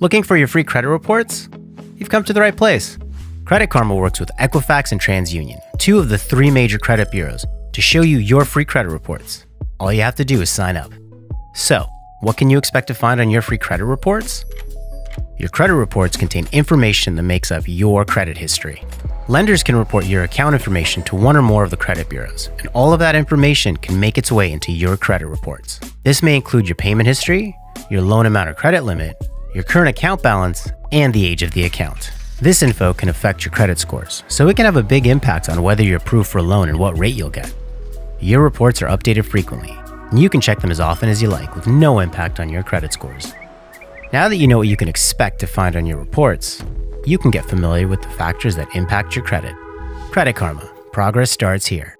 Looking for your free credit reports? You've come to the right place. Credit Karma works with Equifax and TransUnion, two of the three major credit bureaus, to show you your free credit reports. All you have to do is sign up. So, what can you expect to find on your free credit reports? Your credit reports contain information that makes up your credit history. Lenders can report your account information to one or more of the credit bureaus, and all of that information can make its way into your credit reports. This may include your payment history, your loan amount or credit limit, your current account balance, and the age of the account. This info can affect your credit scores, so it can have a big impact on whether you're approved for a loan and what rate you'll get. Your reports are updated frequently, and you can check them as often as you like with no impact on your credit scores. Now that you know what you can expect to find on your reports, you can get familiar with the factors that impact your credit. Credit Karma. Progress starts here.